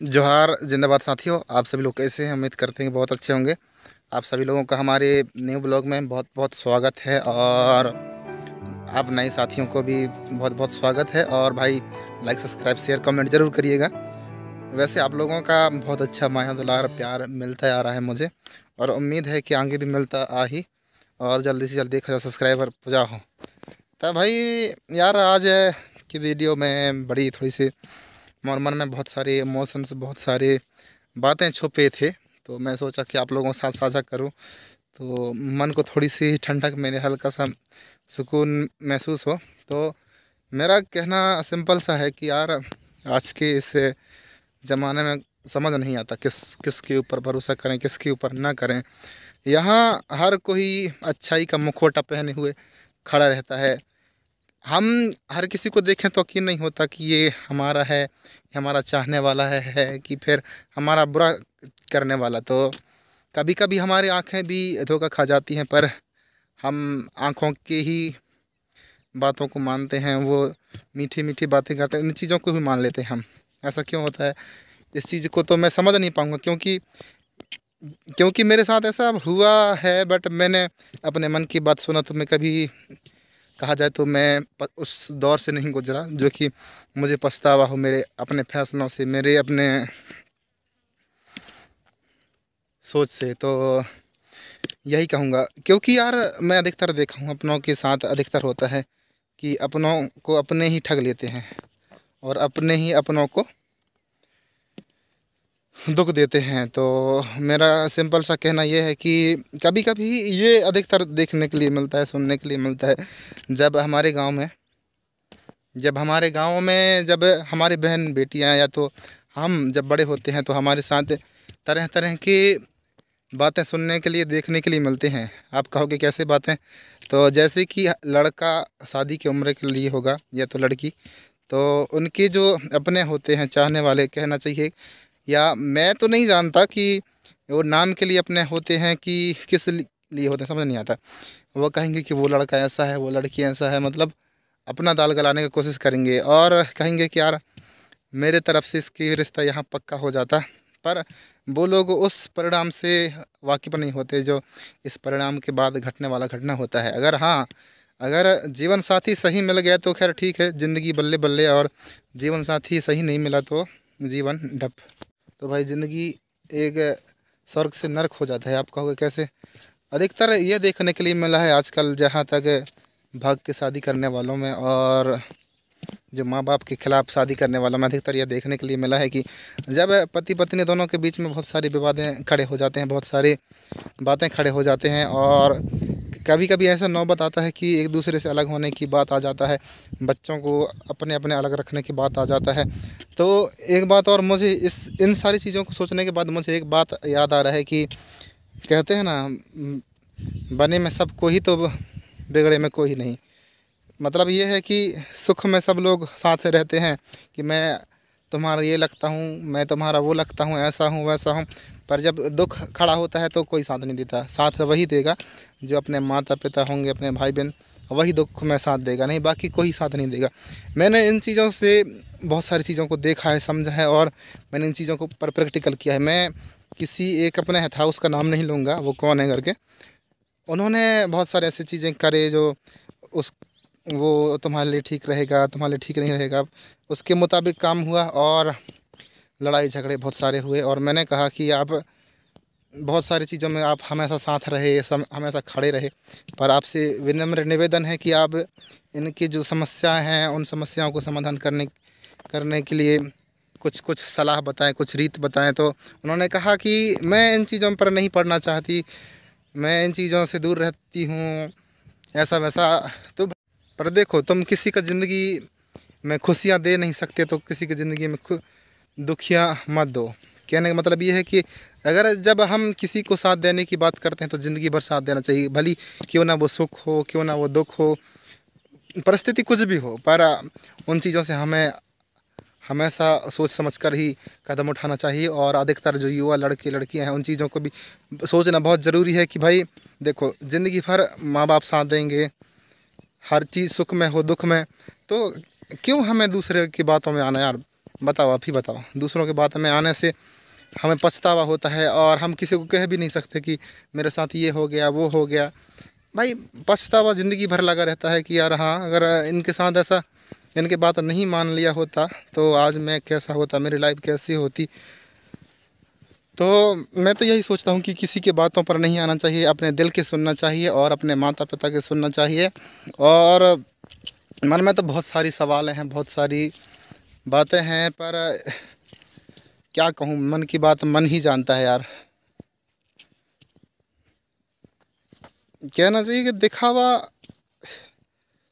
जोहार, जिंदाबाद साथियों, आप सभी लोग कैसे हैं? उम्मीद करते हैं बहुत अच्छे होंगे। आप सभी लोगों का हमारे न्यू ब्लॉग में बहुत बहुत स्वागत है और आप नए साथियों को भी बहुत बहुत स्वागत है। और भाई लाइक सब्सक्राइब शेयर कमेंट ज़रूर करिएगा। वैसे आप लोगों का बहुत अच्छा माया, दुलार, प्यार मिलता आ रहा है मुझे और उम्मीद है कि आगे भी मिलता आ ही। और जल्दी से जल्दी एक हज़ार सब्सक्राइबर पूजा हो तो भाई, यार, आज की वीडियो में बड़ी थोड़ी सी मन में बहुत सारे इमोशंस बहुत सारे बातें छुपे थे तो मैं सोचा कि आप लोगों के साथ साझा करूँ। तो मन को थोड़ी सी ठंडक मेरे हल्का सा सुकून महसूस हो। तो मेरा कहना सिंपल सा है कि यार, आज के इस ज़माने में समझ नहीं आता किस किस के ऊपर भरोसा करें, किसके ऊपर ना करें। यहाँ हर कोई अच्छाई का मुखोटा पहने हुए खड़ा रहता है। हम हर किसी को देखें तो यकीन नहीं होता कि ये हमारा है ये हमारा चाहने वाला है, है कि फिर हमारा बुरा करने वाला। तो कभी कभी हमारी आँखें भी धोखा खा जाती हैं पर हम आँखों के ही बातों को मानते हैं वो मीठी मीठी बातें करते हैं इन चीज़ों को भी मान लेते हैं हम। ऐसा क्यों होता है? इस चीज़ को तो मैं समझ नहीं पाऊँगा क्योंकि क्योंकि मेरे साथ ऐसा हुआ है बट मैंने अपने मन की बात सुना तो मैं कभी कहा जाए तो मैं उस दौर से नहीं गुजरा, जो कि मुझे पछतावा हो मेरे अपने फैसलों से, मेरे अपने सोच से। तो यही कहूँगा, क्योंकि यार मैं अधिकतर देखा हूँ, अपनों के साथ अधिकतर होता है कि अपनों को अपने ही ठग लेते हैं और अपने ही अपनों को दुख देते हैं। तो मेरा सिंपल सा कहना यह है कि कभी कभी ये अधिकतर देखने के लिए मिलता है, सुनने के लिए मिलता है। जब हमारे गाँव में, जब हमारे गाँव में जब हमारी बहन बेटियाँ या तो हम जब बड़े होते हैं तो हमारे साथ तरह तरह की बातें सुनने के लिए, देखने के लिए मिलते हैं। आप कहोगे कैसे बातें? तो जैसे कि लड़का शादी की उम्र के लिए होगा या तो लड़की तो उनके जो अपने होते हैं, चाहने वाले, कहना चाहिए या मैं तो नहीं जानता कि वो नाम के लिए अपने होते हैं कि किस लिए होते हैं, समझ नहीं आता। वो कहेंगे कि वो लड़का ऐसा है, वो लड़की ऐसा है मतलब अपना दाल गलाने की कोशिश करेंगे और कहेंगे कि यार, मेरे तरफ़ से इसकी रिश्ता यहाँ पक्का हो जाता। पर वो लोग उस परिणाम से वाकिफ़ नहीं होते जो इस परिणाम के बाद घटने वाला घटना होता है। अगर हाँ अगर जीवन साथी सही मिल गया तो खैर ठीक है, ज़िंदगी बल्ले बल्ले और जीवन साथी सही नहीं मिला तो जीवन डप तो भाई ज़िंदगी एक स्वर्ग से नर्क हो जाता है, आप कहोगे कैसे? अधिकतर ये देखने के लिए मिला है आजकल जहाँ तक भाग के शादी करने वालों में और जो माँ बाप के खिलाफ़ शादी करने वालों में अधिकतर यह देखने के लिए मिला है कि जब पति पत्नी दोनों के बीच में बहुत सारे विवादें खड़े हो जाते हैं, बहुत सारे बातें खड़े हो जाते हैं और कभी कभी ऐसा नौबत आता है कि एक दूसरे से अलग होने की बात आ जाता है, बच्चों को अपने अपने अलग रखने की बात आ जाता है। तो एक बात और मुझे इस, इन सारी चीज़ों को सोचने के बाद मुझे एक बात याद आ रहा है कि कहते हैं ना बने में सब कोई तो बिगड़े में कोई नहीं। मतलब ये है कि सुख में सब लोग साथ रहते हैं कि मैं तुम्हारा ये लगता हूँ, मैं तुम्हारा वो लगता हूँ, ऐसा हूँ, वैसा हूँ। पर जब दुख खड़ा होता है तो कोई साथ नहीं देता। साथ वही देगा जो अपने माता पिता होंगे, अपने भाई बहन वही दुख में साथ देगा, नहीं, बाकी कोई साथ नहीं देगा। मैंने इन चीज़ों से बहुत सारी चीज़ों को देखा है, समझा है और मैंने इन चीज़ों को पर प्रैक्टिकल किया है। मैं किसी एक अपने था, उसका नाम नहीं लूँगा, वो कौन है करके। उन्होंने बहुत सारे ऐसी चीज़ें करे जो उस, वो तुम्हारे लिए ठीक रहेगा, तुम्हारे लिए ठीक नहीं रहेगा। उसके मुताबिक काम हुआ और लड़ाई झगड़े बहुत सारे हुए और मैंने कहा कि आप बहुत सारी चीज़ों में आप हमेशा साथ रहे हमेशा खड़े रहे। पर आपसे विनम्र निवेदन है कि आप इनकी जो समस्याएँ हैं, उन समस्याओं को समाधान करने करने के लिए कुछ कुछ सलाह बताएँ, कुछ रीत बताएँ। तो उन्होंने कहा कि मैं इन चीज़ों पर नहीं पढ़ना चाहती, मैं इन चीज़ों से दूर रहती हूँ, ऐसा वैसा। तो पर देखो, तुम किसी का ज़िंदगी में खुशियाँ दे नहीं सकते तो किसी की ज़िंदगी में दुखियाँ मत दो। कहने का मतलब ये है कि अगर जब हम किसी को साथ देने की बात करते हैं तो ज़िंदगी भर साथ देना चाहिए। भली क्यों ना वो सुख हो, क्यों ना वो दुख हो, परिस्थिति कुछ भी हो, पर उन चीज़ों से हमें हमेशा सोच समझ कर ही कदम उठाना चाहिए, और अधिकतर जो युवा लड़के, लड़कियाँ हैं, उन चीज़ों को भी सोचना बहुत ज़रूरी है कि भाई, देखो, ज़िंदगी भर माँ बाप साथ देंगे, हर चीज़ सुख में हो, दुख में तो क्यों हमें दूसरे की बातों में आना यार? बताओ, आप ही बताओ। दूसरों के बात में आने से हमें पछतावा होता है और हम किसी को कह भी नहीं सकते कि मेरे साथ ये हो गया, वो हो गया। भाई, पछतावा ज़िंदगी भर लगा रहता है कि यार हाँ अगर इनके साथ ऐसा, इनके बात नहीं मान लिया होता तो आज मैं कैसा होता, मेरी लाइफ कैसी होती। तो मैं तो यही सोचता हूँ कि किसी के बातों पर नहीं आना चाहिए, अपने दिल के सुनना चाहिए और अपने माता पिता के सुनना चाहिए। और मन में तो बहुत सारी सवाल हैं, बहुत सारी बातें हैं, पर, क्या कहूँ? मन की बात मन ही जानता है यार। कहना चाहिए कि दिखावा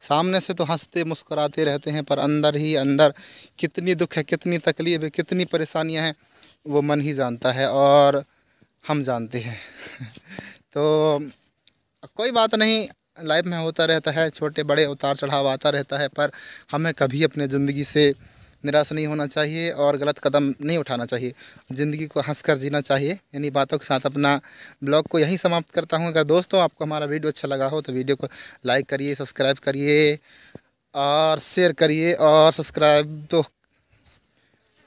सामने से तो हँसते मुस्कुराते रहते हैं, पर अंदर ही अंदर कितनी दुख है, कितनी तकलीफ़ है, कितनी परेशानियाँ हैं, वो मन ही जानता है और हम जानते हैं। तो कोई बात नहीं, लाइफ में होता रहता है, छोटे बड़े उतार चढ़ाव आता रहता है, पर हमें कभी अपने ज़िंदगी से निराश नहीं होना चाहिए और गलत कदम नहीं उठाना चाहिए। ज़िंदगी को हंस कर जीना चाहिए इन्हीं बातों के साथ अपना ब्लॉग को यहीं समाप्त करता हूँ। अगर दोस्तों आपको हमारा वीडियो अच्छा लगा हो तो वीडियो को लाइक करिए, सब्सक्राइब करिए और शेयर करिए और सब्सक्राइब तो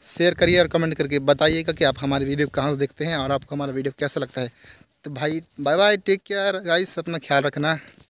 शेयर करिए और कमेंट करके बताइएगा कि आप हमारी वीडियो कहाँ से देखते हैं और आपको हमारा वीडियो कैसा लगता है। तो भाई bye bye take care guys अपना ख्याल रखना।